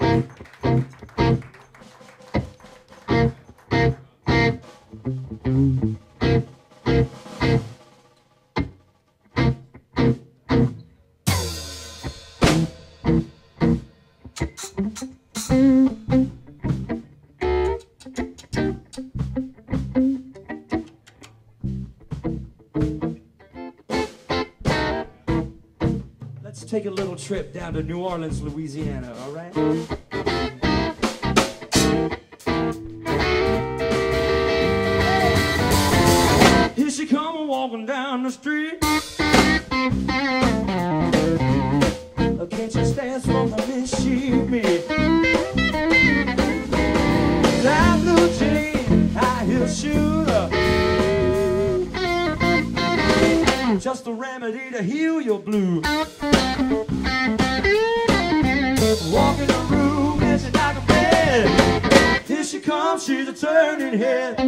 Let's take a little trip down to New Orleans, Louisiana, all right? Here she come walking down the street. Just a remedy to heal your blues. Walk in the room she like a bed. Here she comes, she's a turning head.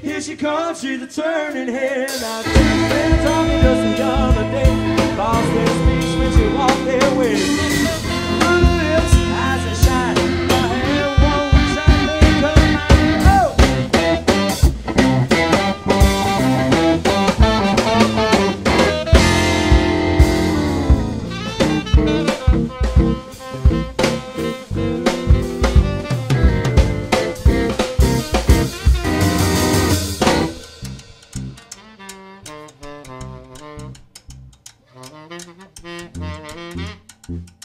Here she comes, she's a turning head. Two men talking just the other day. Lost their speech when she walked their way. Mm-hmm.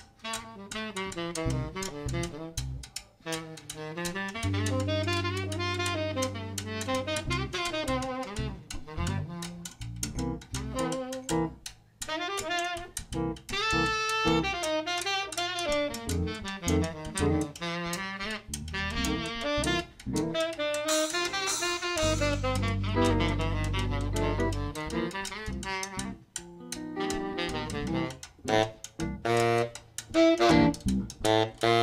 Mm-hmm.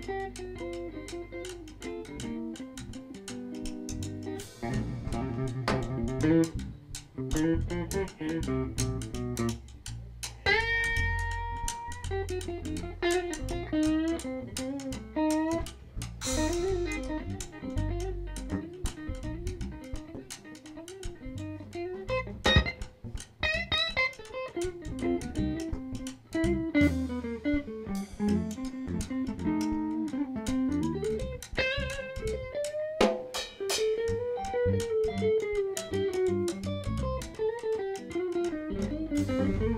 Thank you. Mm-hmm.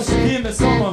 Would surely die.